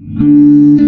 Mm-hmm.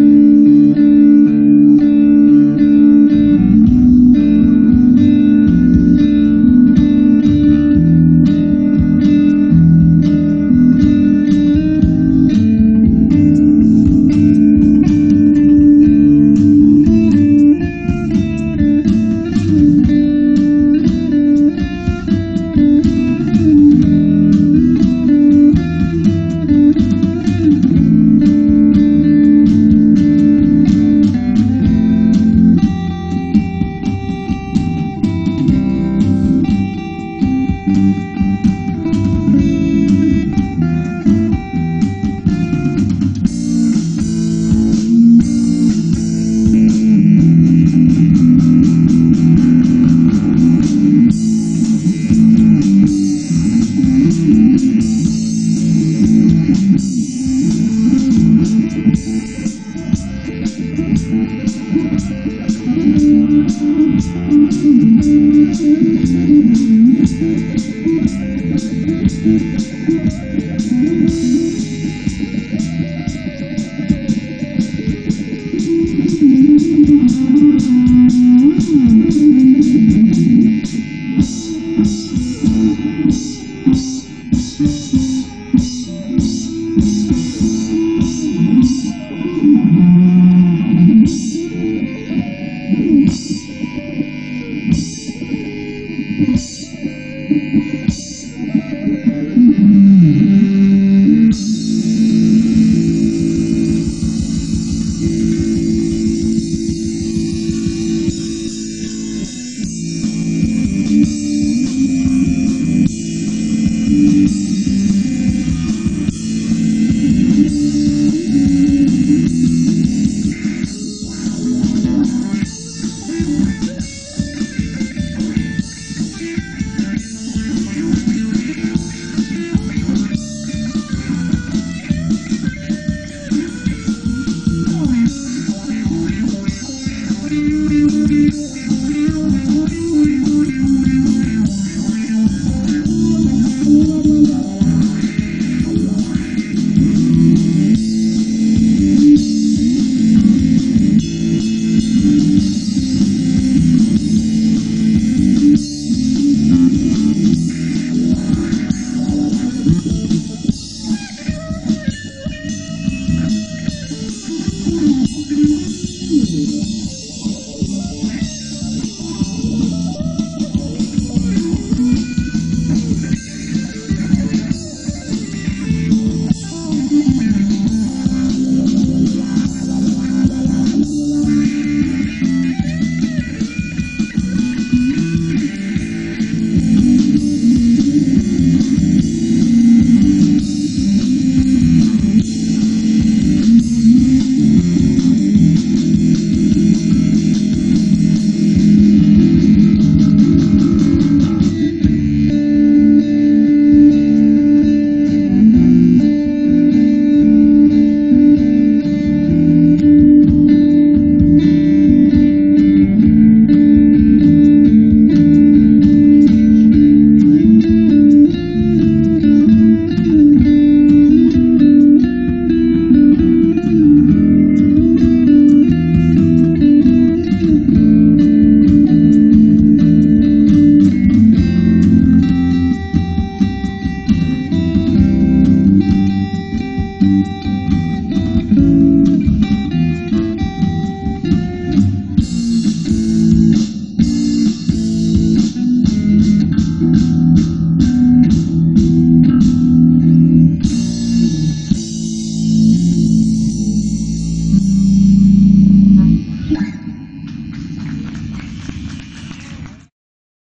Thank Thank you. Thank you.